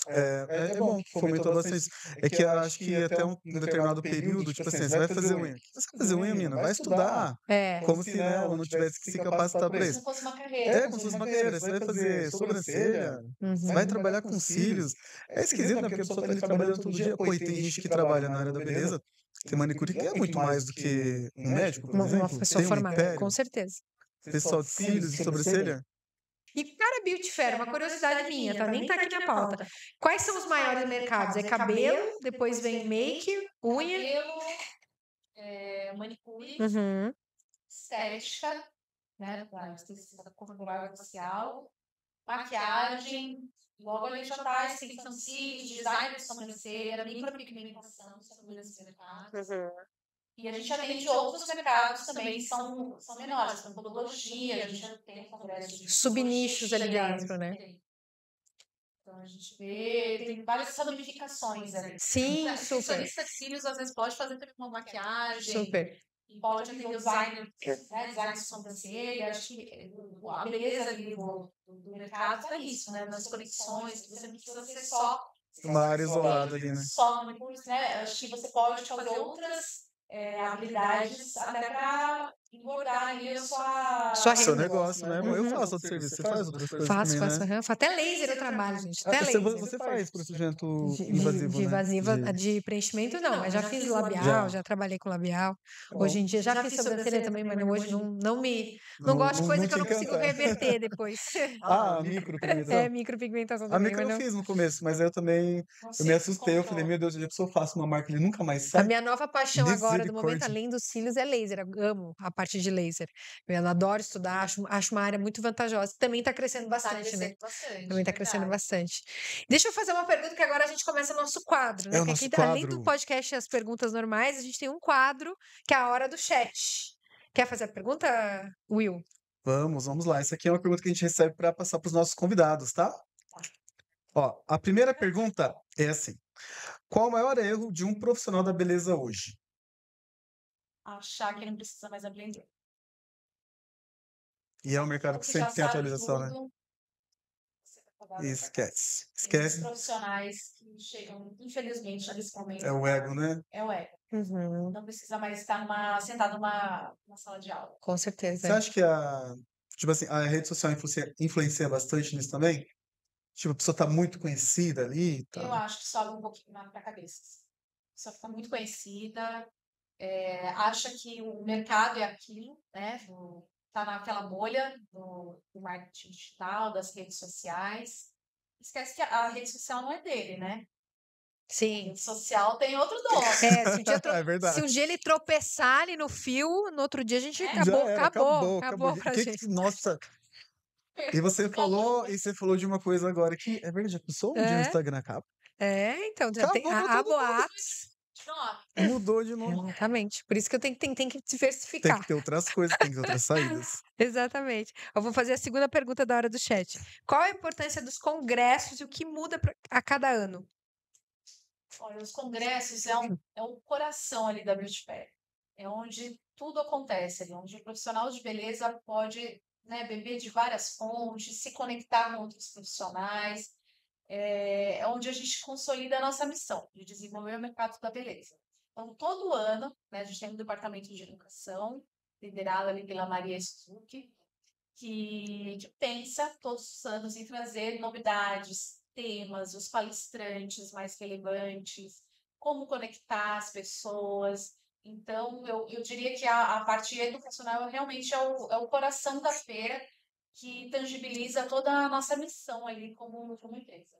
É, é, é bom, fomentou bastante isso. É que eu acho que até um determinado período, tipo assim, você vai fazer unha. Você vai fazer unha, mina? Vai estudar. É. Como se né, ela não tivesse que se capacitar para Se isso. não fosse uma carreira. É, como se fosse uma carreira. Você vai fazer sobrancelha, Uhum. você vai trabalhar com cílios. É esquisito, né? Porque a pessoa tá ali trabalhando todo dia. Pô, e tem gente que trabalha na área da beleza, tem manicure que é muito mais do que um médico, por Uma, uma exemplo. pessoa Tem um formada, com certeza. pessoal de cílios e sobrancelha. E cara, Beauty Fair, uma curiosidade minha, tá? Nem tá aqui na pauta. Quais são os maiores mercados? É cabelo, depois vem make, unha. Cabelo, é, manicure, Uhum. estética, né? E facial, maquiagem, logo ali já tá extensão cílios, design de sobrancelha, micropigmentação, nesse mercado. E a gente atende outros mercados também que são, são menores, como podologia, a gente já tem um congresso de Subnichos ali dentro, né? tem. Então a gente vê, tem várias ramificações ali. Sim, Né, super, Especialista de cílios às vezes pode fazer também uma maquiagem, super. e pode o design, né, design de sobrancelha. Acho que eh, a beleza ali do, do, do mercado é isso, né? Nas conexões, você não precisa ser só Uma área isolada ali, né? só manicures, né? Acho que você pode fazer outras eh, habilidades até para engordar ali a sua... Sua Seu negócio, né? Eu Uhum. faço outro serviço. Você faz outras coisas Faço, também, faço. né? Até laser eu trabalho, gente. Ah, Até você, laser. você faz procedimento De, de, invasivo, de né? invasiva, De- de preenchimento, não, mas já fiz labial, Já. já trabalhei com labial. Bom, Hoje em dia já fiz sobrancelha também, mas hoje não, não me. Não, Não- gosto de coisa que eu não consigo reverter depois. Ah, a micropigmentação. É micropigmentação A também, micro mas eu não. fiz no começo, mas eu também eu me assustei. Eu falei, meu Deus, a pessoa faça uma marca ele nunca mais A sai. minha nova paixão agora, do momento, além dos cílios, é laser. Eu amo a parte de laser. Eu adoro estudar, acho, acho uma área muito vantajosa. Também está crescendo Tá bastante, né? crescendo bastante, Também está crescendo bastante. Deixa eu fazer uma pergunta que agora a gente começa o nosso quadro, né? É nosso aqui, além do quadro. podcast e as perguntas normais, a gente tem um quadro que é a hora do chat. Quer fazer a pergunta, Will? Vamos, vamos lá. Essa aqui é uma pergunta que a gente recebe para passar para os nossos convidados, tá? Ó, a primeira pergunta é assim: Qual o maior erro de um profissional da beleza hoje? Achar que não precisa mais aprender. E é um mercado que Porque sempre tem atualização, né? tudo, E não esquece. Tem Esquece. profissionais que chegam, infelizmente, nesse momento. É o ego, né? É o ego. Uhum, Não precisa mais estar numa, sentado numa, numa sala de aula. com certeza. Você acha que a, tipo assim, a rede social influencia, influencia bastante nisso também? Tipo, a pessoa tá muito conhecida ali e Eu acho que sobe um pouquinho na pra cabeça. A pessoa fica muito conhecida, é, acha que o mercado é aquilo, né? do- tá naquela bolha do, do marketing digital, das redes sociais. Esquece que a, a rede social não é dele, né? A Sim. rede social tem outro dono. É, se um, dia tro- É verdade. se um dia ele tropeçar ali no fio, no outro dia a gente É. Já acabou, era, acabou, acabou, acabou. pra Que gente. que- nossa, e você falou, e você falou de uma coisa agora que é verdade, a pessoa um dia É. o Instagram acaba. É, então, já tem, Acabou há todo mundo. boatos. Mudou de novo. Exatamente. Por isso que eu tenho, tenho, tenho que Tem diversificar. que ter outras coisas, tem que ter outras saídas. Exatamente. Eu vou fazer a segunda pergunta da hora do chat. Qual a importância dos congressos e o que muda pra- a cada ano? Olha, os congressos é um, é um coração ali da Beauty Fair. É onde tudo acontece ali, onde o profissional de beleza pode né, beber de várias fontes, se conectar com outros profissionais. É onde a gente consolida a nossa missão de desenvolver o mercado da beleza. Então, todo ano, né, a gente tem um departamento de educação, liderado ali pela Maria Stuck, que, que pensa todos os anos em trazer novidades, temas, os palestrantes mais relevantes, como conectar as pessoas. Então, eu, eu diria que a, a parte educacional realmente é o, é o coração da feira que tangibiliza toda a nossa missão ali como, como empresa.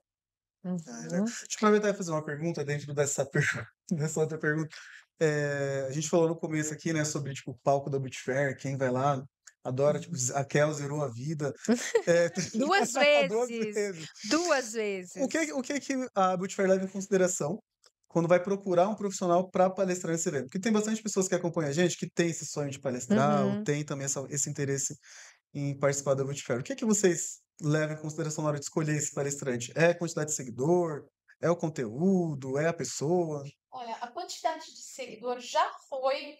Uhum. Deixa eu aproveitar e fazer uma pergunta dentro dessa, pergunta, dessa outra pergunta. É, a gente falou no começo aqui, né, sobre tipo, o palco da Beach Fair, quem vai lá adora, tipo, a Kel zerou a vida. É, duas, vezes, duas vezes. Duas vezes. O que, o que, que a Beach Fair leva em consideração quando vai procurar um profissional para palestrar nesse evento? Porque tem bastante pessoas que acompanham a gente que tem esse sonho de palestrar, uhum. ou tem também essa, esse interesse em participar da Beach Fair. O que, que vocês levam em consideração na hora de escolher esse palestrante? É a quantidade de seguidor? É o conteúdo? É a pessoa? Olha, a quantidade de seguidor já foi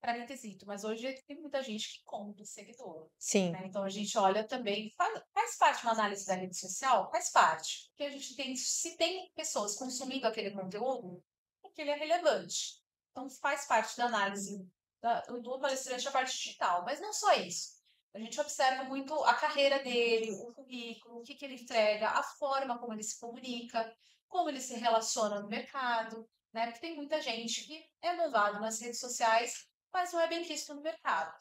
para mim quesito, mas hoje tem muita gente que compra seguidor. Sim. Né? Então a gente olha também, faz, faz parte uma análise da rede social? Faz parte. Porque a gente tem, se tem pessoas consumindo aquele conteúdo, porque ele é relevante. Então faz parte da análise da, do palestrante a parte digital. Mas não só isso. A gente observa muito a carreira dele, o currículo, o que, que ele entrega, a forma como ele se comunica, como ele se relaciona no mercado, né? Porque tem muita gente que é louvado nas redes sociais, mas não é bem visto no mercado.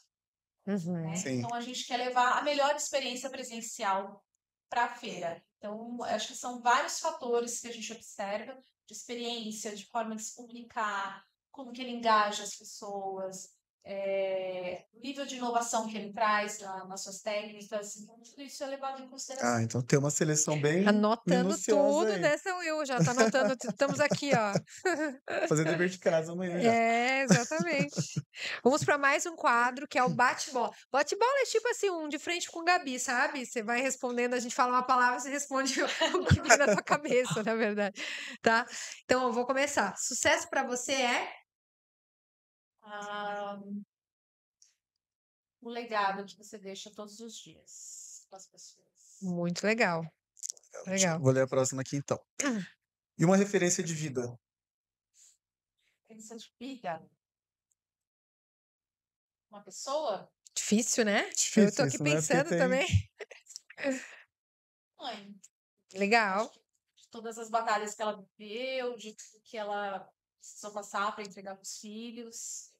Uhum. Né? Então a gente quer levar a melhor experiência presencial para a feira. Então, acho que são vários fatores que a gente observa de experiência, de forma de se comunicar, como que ele engaja as pessoas, é, o nível de inovação que ele traz na, nas suas técnicas, então, tudo isso é levado em consideração. Ah, então tem uma seleção bem Anotando tudo, aí. né, São eu já tá anotando, estamos aqui, ó. Fazendo dever de casa amanhã já. É, exatamente. Vamos para mais um quadro, que é o bate-bola. Bate-bola é tipo assim, um de frente com o Gabi, sabe? Você vai respondendo, a gente fala uma palavra, você responde o que vem na sua cabeça, na verdade, tá? Então, eu vou começar. Sucesso para você é ah, o legado que você deixa todos os dias para as pessoas. Muito legal. Legal. Vou ler a próxima aqui então. E uma referência de vida. Referência de vida. Uma pessoa? Difícil, né? Difícil, Eu tô aqui né? pensando tem... também. Mãe. Legal. De todas as batalhas que ela viveu, de tudo que ela precisou passar para entregar para os filhos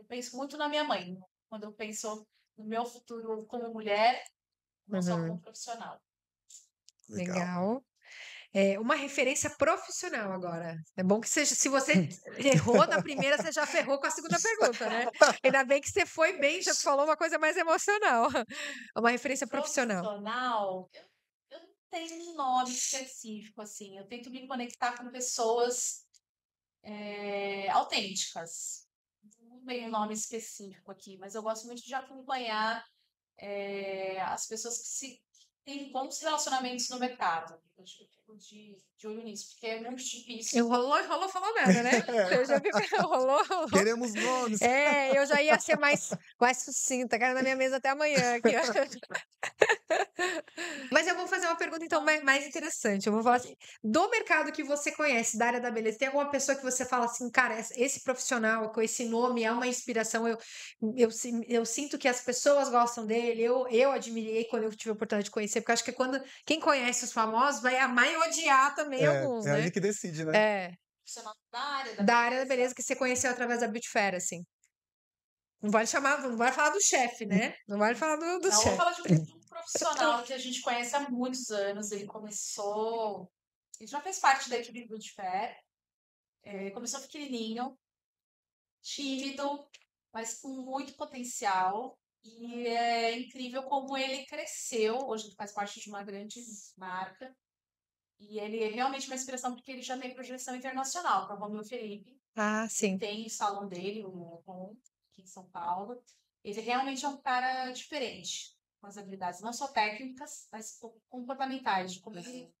eu penso muito na minha mãe, quando eu penso no meu futuro como mulher, não uhum. só como profissional. Legal. Legal. É, uma referência profissional agora. É bom que seja. Se você errou na primeira, você já ferrou com a segunda pergunta, né? Ainda bem que você foi bem, já falou uma coisa mais emocional. Uma referência profissional. Profissional, eu, eu não tenho um nome específico, assim. Eu tento me conectar com pessoas é, autênticas não um nome específico aqui, mas eu gosto muito de acompanhar é, as pessoas que se têm bons relacionamentos no mercado. Eu fico de, de olho nisso, porque é muito difícil. Eu rolou, rolou, falou merda, né? Eu já vi, rolou, rolou. Queremos nomes. É, eu já ia ser mais, mais sucinta, cara, na minha mesa até amanhã. Aqui, Mas eu vou fazer uma pergunta, então, mais, mais interessante. Eu vou falar assim: do mercado que você conhece, da área da beleza, tem alguma pessoa que você fala assim, cara, esse profissional com esse nome é uma inspiração, eu, eu, eu sinto que as pessoas gostam dele, eu, eu admirei quando eu tive a oportunidade de conhecer, porque acho que quando quem conhece os famosos vai amar e odiar também é, alguns, é né? ali que decide, né? É. Da área da, da área da beleza que você conheceu através da Beauty Fair, assim. Não vale chamar, não vale falar do chefe, né? Não vale falar do, do não, chefe. Vamos falar de um profissional que a gente conhece há muitos anos. Ele começou. Ele já fez parte da equipe do Beauty Fair. É, começou pequenininho, tímido, mas com muito potencial. E é incrível como ele cresceu. Hoje ele faz parte de uma grande marca. E ele é realmente uma inspiração porque ele já tem projeção internacional, para o Romeu Felipe. Ah, sim. Tem o salão dele, o Ron, aqui em São Paulo. Ele realmente é um cara diferente com as habilidades, não só técnicas, mas comportamentais, de como ele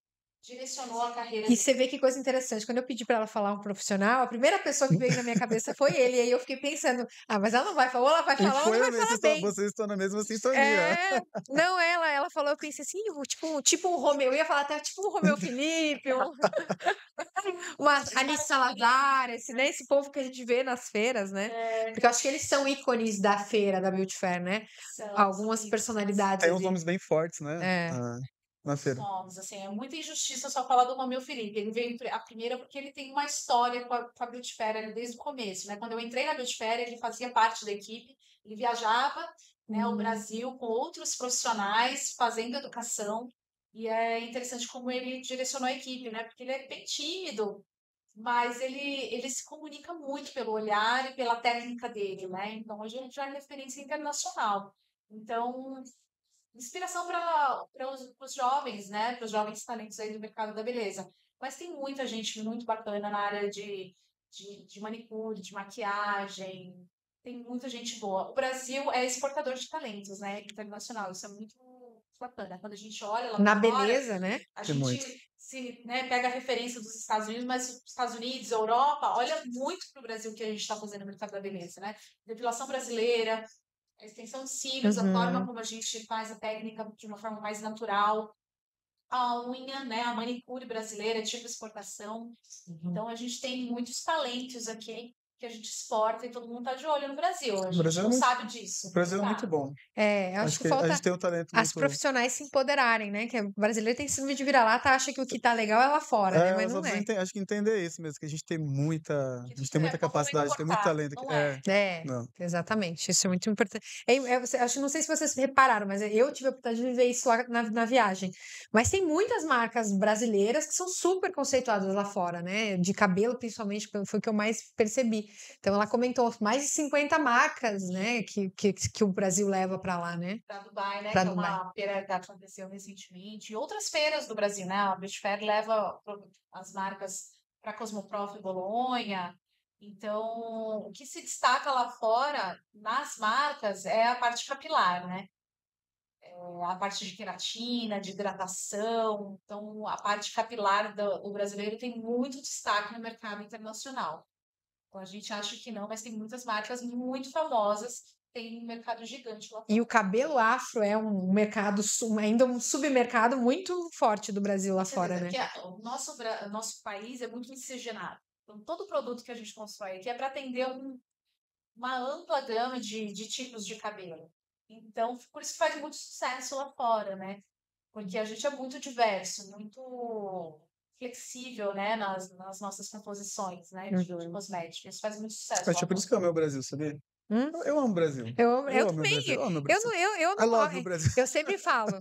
direcionou a carreira E você vê que coisa interessante. Quando eu pedi pra ela falar um profissional, a primeira pessoa que veio na minha cabeça foi ele. E aí eu fiquei pensando, ah, mas ela não vai falar, ou ela vai falar, ou ela vai falar vocês estão, bem. vocês estão na mesma sintonia. É, não, ela, ela falou, eu pensei assim, tipo, tipo um Romeu, eu ia falar até tipo um Romeu Felipe, um, uma Alice Salazar, esse, né, esse povo que a gente vê nas feiras, né? É, Porque eu acho que eles são ícones da feira, da Beauty Fair, né? são, Algumas personalidades Tem uns ali. nomes bem fortes, né? É. ah, na feira. nomes, assim, é muita injustiça só falar do Romeu Felipe. Ele veio a primeira porque ele tem uma história com a, com a Beauty Fair ali desde o começo, né? Quando eu entrei na Beauty Fair, ele fazia parte da equipe, ele viajava, né, o Hum. Brasil com outros profissionais fazendo educação. E é interessante como ele direcionou a equipe, né? Porque ele é bem tímido, mas ele, ele se comunica muito pelo olhar e pela técnica dele, né? Então, hoje ele já é referência internacional. Então, inspiração para os jovens, né? Para os jovens talentos aí do mercado da beleza. Mas tem muita gente muito bacana na área de, de, de manicure, de maquiagem. Tem muita gente boa. O Brasil é exportador de talentos, né? Internacional. Isso é muito bacana. Quando a gente olha lá Na fora, beleza, né? a Tem gente muito. se, né, pega a referência dos Estados Unidos, mas os Estados Unidos, Europa, olha muito para o Brasil que a gente está fazendo no mercado da beleza, né? Depilação brasileira, a extensão de cílios, a forma Uhum. como a gente faz a técnica de uma forma mais natural, a unha, né, a manicure brasileira, tipo exportação. Então a gente tem muitos talentos aqui que a gente exporta e todo mundo tá de olho no Brasil. A gente Brasil é não muito- sabe disso. O Brasil é tá? muito bom. É, acho, Acho que, que a falta gente tem um talento as profissionais se empoderarem, né? Que o brasileiro tem síndrome de vira-lata, acha que o que tá legal é lá fora, né? É, Mas mas não é. acho que entender isso mesmo, que a gente tem muita, a gente tem é muita totalmente capacidade, tem muito talento aqui. não é? É, É, exatamente. Isso é muito importante. É, é, acho, não sei se vocês repararam, mas eu tive a oportunidade de viver isso lá na, na viagem. Mas tem muitas marcas brasileiras que são super conceituadas lá fora, né? De cabelo, principalmente, foi o que eu mais percebi. Então, ela comentou mais de 50 marcas, né? Que, que, que o Brasil leva para lá, né? para Dubai, né? Pra que é Dubai. uma feira que aconteceu recentemente. E outras feiras do Brasil, né? A Beauty Fair leva as marcas para Cosmoprof e Bolonha. Então, o que se destaca lá fora nas marcas é a parte capilar, né? É a parte de queratina, de hidratação. Então, a parte capilar do brasileiro tem muito destaque no mercado internacional. Então, a gente acha que não, mas tem muitas marcas muito famosas, tem um mercado gigante lá fora. E o cabelo afro é um mercado, ainda um submercado muito forte do Brasil lá fora, né? o nosso, o nosso país é muito miscigenado. Então, todo produto que a gente constrói aqui é para atender um- uma ampla gama de, de tipos de cabelo. Então, por isso que faz muito sucesso lá fora, né? Porque a gente é muito diverso, muito flexível, né? Nas, nas nossas composições, né? De, de Uhum. cosméticos. Isso faz muito sucesso. Acho lá por isso que eu amo o Brasil, sabia? Hum? Eu, eu amo o Brasil. Eu, amo- eu, Eu também. Brasil. Eu amo Eu Brasil. eu, eu Brasil. Eu sempre falo.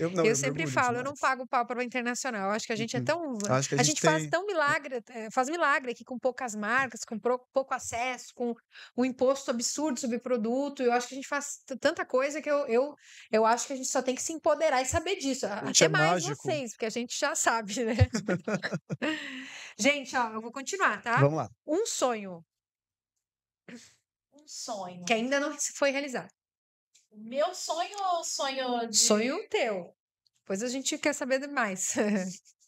Eu, não, eu eu sempre falo, eu não pago pau para internacional. Eu acho que a gente é Uhum. tão. Acho que a A gente gente faz tem. tão milagre, eh, faz milagre aqui com poucas marcas, com pouco acesso, com um imposto absurdo sobre produto. Eu acho que a gente faz tanta coisa que eu, eu, eu acho que a gente só tem que se empoderar e saber disso. Gente Até é mais mágico. vocês, porque a gente já sabe, né? gente, ó, eu vou continuar, tá? Vamos lá. Um sonho Um sonho. que ainda não foi realizado. Meu sonho ou sonho de... Sonho teu. Depois a gente quer saber mais.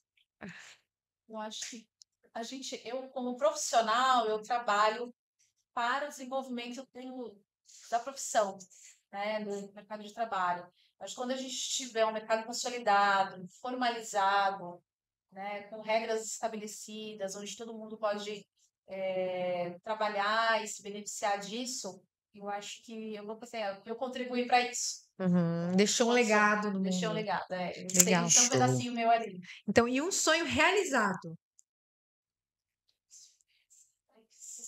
Eu acho que a gente, eu como profissional, eu trabalho para o desenvolvimento do- da profissão, né, do mercado de trabalho. Que quando a gente tiver um mercado consolidado, formalizado, né, com regras estabelecidas, onde todo mundo pode eh, trabalhar e se beneficiar disso, eu acho que eu vou fazer, eu contribuí para isso. Uhum, Deixou um legado no Deixei um mundo. legado, é. Eu Legal. Tem, um pedacinho meu ali. Então, e um sonho realizado?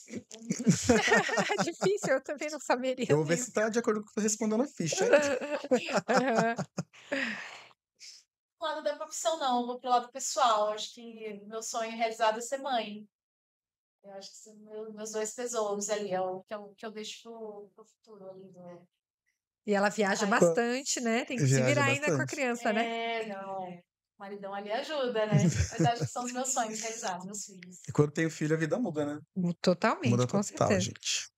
Difícil, eu também não saberia. Eu vou ver se tá de acordo com o que eu tô respondendo a ficha. Lado da profissão, não, eu vou pro lado pessoal. Acho que meu sonho realizado é ser mãe. Eu acho que são meu- meus dois tesouros ali, é o que eu, que eu deixo pro, pro futuro ali, né? E ela viaja Ai. bastante, né? Tem que se virar ainda com a bastante. criança, né? É, não. O maridão ali ajuda, né? Mas acho que são os meus sonhos realizados, meus filhos. E quando tem filho, a vida muda, né? Totalmente, Muda com total, certeza. gente.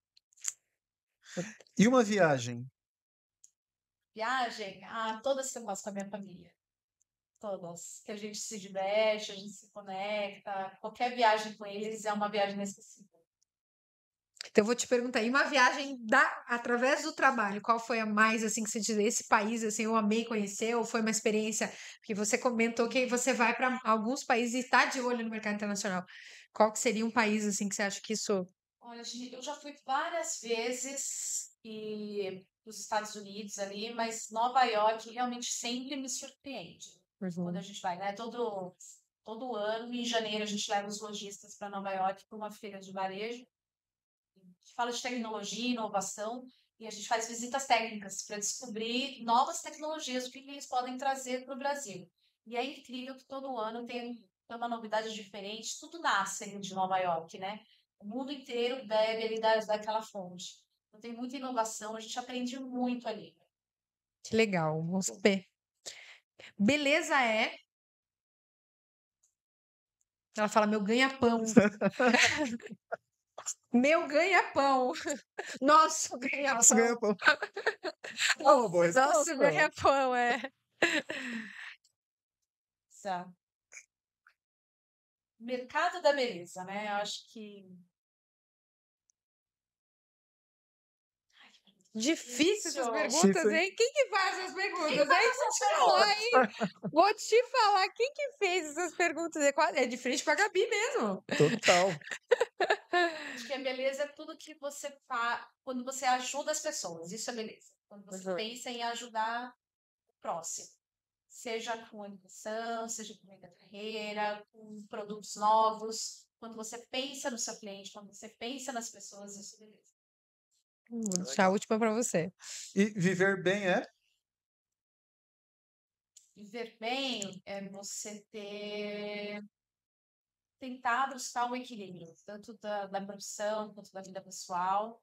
E uma viagem? Viagem, ah, todas que eu faço com a minha família. Todas. Que a gente se diverte, a gente se conecta. Qualquer viagem com eles é uma viagem inesquecível. Então eu vou te perguntar, e uma viagem da, através do trabalho, qual foi a mais assim que você diz, esse país assim, eu amei conhecer, ou foi uma experiência que você comentou que você vai para alguns países e está de olho no mercado internacional. Qual que seria um país assim que você acha que isso Olha, eu já fui várias vezes e nos Estados Unidos ali, mas Nova York realmente sempre me surpreende quando a gente vai, né? Todo, todo ano, em janeiro, a gente leva os lojistas para Nova York para uma feira de varejo. que fala de tecnologia, inovação, e a gente faz visitas técnicas para descobrir novas tecnologias, o que eles podem trazer para o Brasil. E é incrível que todo ano tem uma novidade diferente, tudo nasce ali de Nova York, né? O mundo inteiro bebe ali da, daquela fonte. Então tem muita inovação, a gente aprende muito ali. Que legal, vamos ver. Beleza é. Ela fala meu ganha-pão. meu ganha-pão. Nosso ganha-pão. ganha pão. É boa resposta. Nosso ganha-pão, é. Tá. Mercado da beleza, né? Eu acho que. Difícil essas perguntas, Difícil, hein? Quem que faz essas perguntas, essas falar, hein? Vou te falar, quem que fez essas perguntas? É É de frente com a Gabi mesmo. Total. Acho que a beleza é tudo que você faz quando você ajuda as pessoas. Isso é beleza. Quando você Uhum. pensa em ajudar o próximo. Seja com educação, seja com meio da carreira, com produtos novos. Quando você pensa no seu cliente, quando você pensa nas pessoas, isso é beleza. Vou deixar a última para você. E viver bem é? Viver bem é você ter tentar buscar o equilíbrio, tanto da, da profissão quanto da vida pessoal.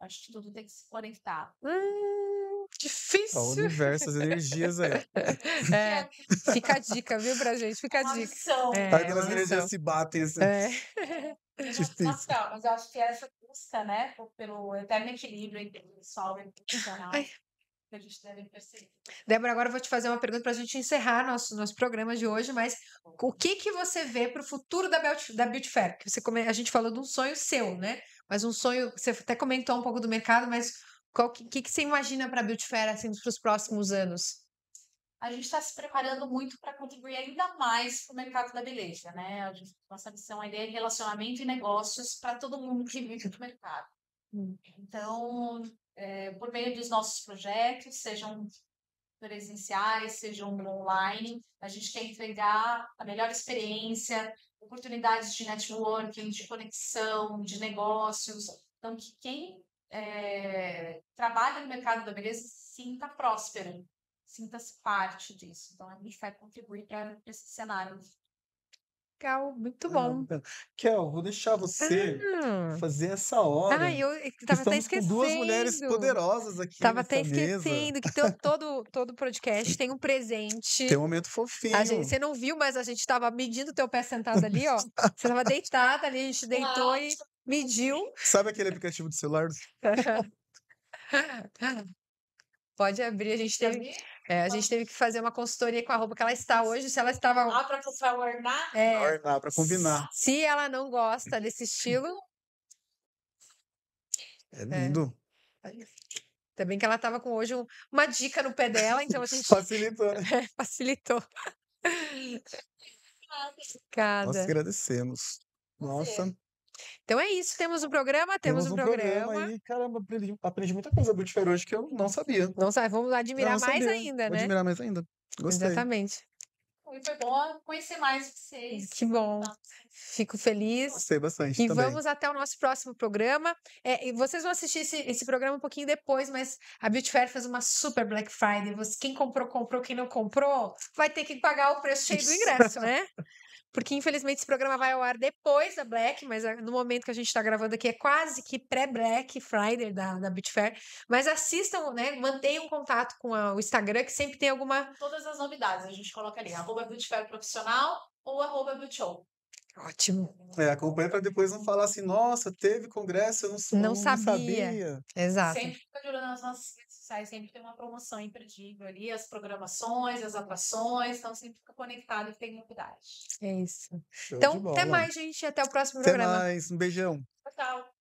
Acho que tudo tem que se conectar. Hum, Ó, o difícil. universo, as energias aí. É, fica a dica, viu, pra gente? Fica a dica. missão. É, Aí uma quando as energias se batem assim. É. Difícil. Mas, eu acho que essa busca, né, pelo eterno equilíbrio entre o pessoal e o profissional, que a gente deve perseguir. Débora, agora eu vou te fazer uma pergunta para a gente encerrar nosso, nosso programa de hoje, mas o que que você vê para o futuro da Beauty, da Beauty Fair? Que você a gente falou de um sonho seu, né? Mas um sonho, você até comentou um pouco do mercado, mas o que, que, que você imagina para a Beauty Fair assim, para os próximos anos? A gente está se preparando muito para contribuir ainda mais para o mercado da beleza, né? Gente- nossa missão é relacionamento e negócios para todo mundo que vive no mercado. Hum. Então, é, por meio dos nossos projetos, sejam presenciais, sejam online, a gente quer entregar a melhor experiência, oportunidades de networking, de conexão, de negócios. Então, que quem é, trabalha no mercado da beleza sinta próspero, sinta-se parte disso. Então, a gente vai contribuir para esse cenário. Legal, muito Ah, bom. bacana. Kel, vou deixar você Ah, fazer essa hora. ah, eu estava até Estamos com duas mulheres esquecendo. poderosas aqui Tava até nessa mesa. esquecendo que to- todo, todo podcast tem um presente. Tem um momento fofinho. A gente, você não viu, mas a gente estava medindo teu pé sentado ali, ó. Você estava deitada ali, a gente deitou e mediu. Sabe aquele aplicativo do celular? Pode abrir, a gente teve, é, a gente teve que fazer uma consultoria com a roupa que ela está hoje. Se ela estava. Ah, para ornar? é, Ornar, pra combinar. se ela não gosta desse estilo, É lindo. também que ela estava com hoje um- uma dica no pé dela, então a gente Facilitou, né? facilitou. Nós Cada. agradecemos. Nossa, Então é isso, temos um programa, temos, um programa. aí. Caramba, aprendi, aprendi muita coisa do Beauty Fair hoje que eu não sabia. Não sabe, vamos admirar mais sabia. ainda, Vou né? admirar mais ainda. Gostei. Exatamente. E foi bom conhecer mais vocês. Que bom. Fico feliz. Gostei bastante E também. vamos até o nosso próximo programa. É, e vocês vão assistir esse, esse programa um pouquinho depois, mas a Beauty Fair fez uma super Black Friday. Você, quem comprou, comprou. Quem não comprou, vai ter que pagar o preço cheio do ingresso, né? Porque, infelizmente, esse programa vai ao ar depois da Black, mas ah, no momento que a gente está gravando aqui é quase que pré-Black Friday da, da Beauty Fair. Mas assistam, né? Mantenham contato com a- o Instagram, que sempre tem alguma. Todas as novidades a gente coloca ali, arroba Beauty Fair Profissional ou arroba Beauty Show. Ótimo. É, acompanha para depois não falar assim, nossa, teve congresso, eu não, sou- Não não sabia. sabia. Exato. Sempre fica de olho nas nossas redes sociais, sempre tem uma promoção imperdível ali, as programações, as atrações, então sempre fica conectado que tem novidade. É isso. Show Então, até mais, gente. Até o próximo Até programa. mais, um beijão. Tchau, tchau.